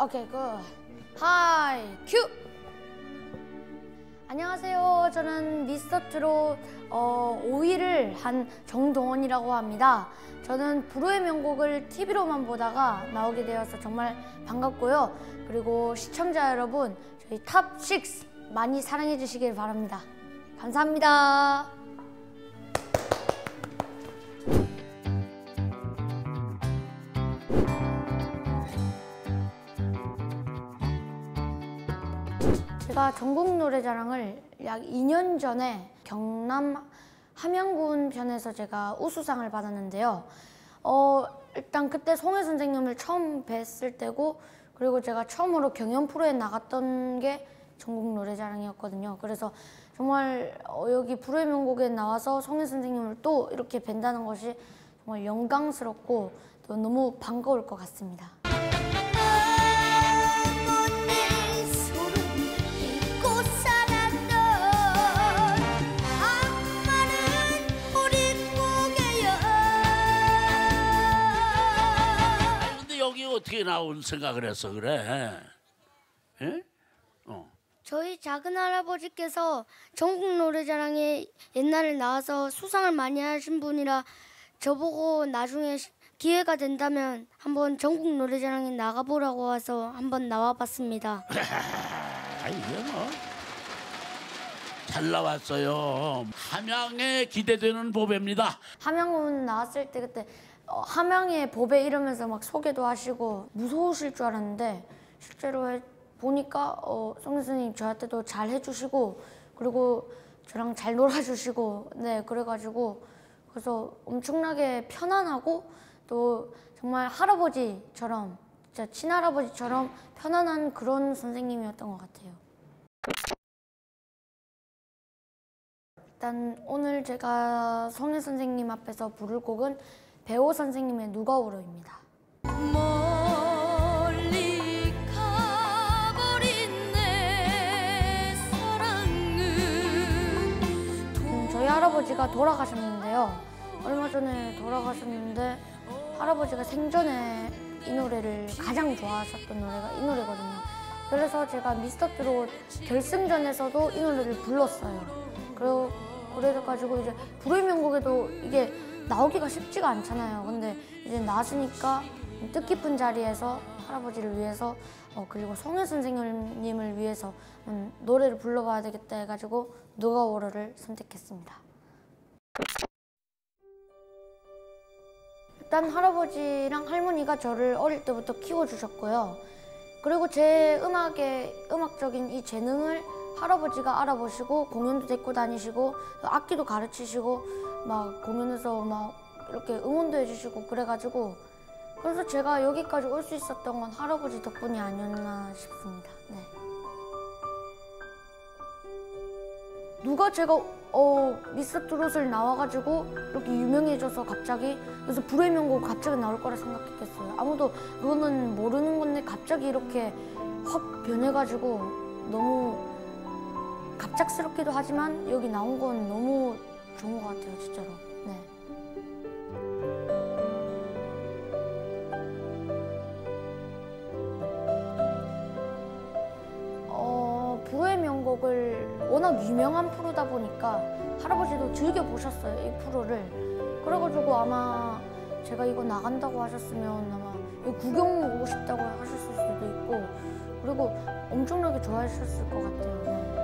오케이 good hi cue 안녕하세요. 저는 미스터 트롯 어, 5위를 한 정동원이라고 합니다. 저는 불후의 명곡을 TV로만 보다가 나오게 되어서 정말 반갑고요. 그리고 시청자 여러분 저희 top6 많이 사랑해 주시길 바랍니다. 감사합니다 제가 전국 노래자랑을 약 2년 전에 경남 함양군 편에서 제가 우수상을 받았는데요. 어, 일단 그때 송혜 선생님을 처음 뵀을 때고 그리고 제가 처음으로 경연 프로에 나갔던 게 전국 노래자랑이었거든요. 그래서 정말 어, 여기 불후의 명곡에 나와서 송혜 선생님을 또 이렇게 뵌다는 것이 정말 영광스럽고 또 너무 반가울 것 같습니다. 어떻게 나온 생각을 해서 그래? 예? 어. 저희 작은 할아버지께서 전국 노래자랑에 옛날에 나와서 수상을 많이 하신 분이라 저보고 나중에 시- 기회가 된다면 한번 전국 노래자랑에 나가보라고 와서 한번 나와봤습니다. 아 이게 뭐. 잘 나왔어요. 함양에 기대되는 보배입니다. 함양군 나왔을 때 그때 어, 함양의 보배 이러면서 막 소개도 하시고 무서우실 줄 알았는데 실제로 해 보니까 어, 송 교수님 저한테도 잘 해주시고 그리고 저랑 잘 놀아주시고 네 그래가지고 그래서 엄청나게 편안하고 또 정말 할아버지처럼 진짜 친할아버지처럼 편안한 그런 선생님이었던 것 같아요. 일단 오늘 제가 성혜 선생님 앞에서 부를 곡은 배우 선생님의 누가 울어입니다. 멀리 가버린 내 사랑은 음, 저희 할아버지가 돌아가셨는데요. 얼마 전에 돌아가셨는데 할아버지가 생전에 이 노래를 가장 좋아하셨던 노래가 이 노래거든요. 그래서 제가 미스터 트롯 결승전에서도 이 노래를 불렀어요. 그리고 그래가지고 이제 불의 명곡에도 이게 나오기가 쉽지가 않잖아요. 근데 이제 나왔으니까 뜻깊은 자리에서 할아버지를 위해서 어, 그리고 송혜 선생님을 위해서 음, 노래를 불러봐야 되겠다 해가지고 누가 오러를 선택했습니다. 일단 할아버지랑 할머니가 저를 어릴 때부터 키워주셨고요. 그리고 제 음악의 음악적인 이 재능을 할아버지가 알아보시고 공연도 데리고 다니시고 악기도 가르치시고 막 공연에서 막 이렇게 응원도 해주시고 그래가지고 그래서 제가 여기까지 올 수 있었던 건 할아버지 덕분이 아니었나 싶습니다. 네. 누가 제가 어 미스터 트롯을 나와가지고 이렇게 유명해져서 갑자기 그래서 불의 명곡 갑자기 나올 거라 생각했겠어요. 아무도 그거는 모르는 건데 갑자기 이렇게 확 변해가지고 너무 갑작스럽기도 하지만 여기 나온 건 너무 좋은 것 같아요, 진짜로. 네. 어, 불후의 명곡을 워낙 유명한 프로다 보니까 할아버지도 즐겨 보셨어요, 이 프로를. 그래가지고 아마 제가 이거 나간다고 하셨으면 아마 구경 오고 싶다고 하셨을 수도 있고 그리고 엄청나게 좋아하셨을 것 같아요. 네.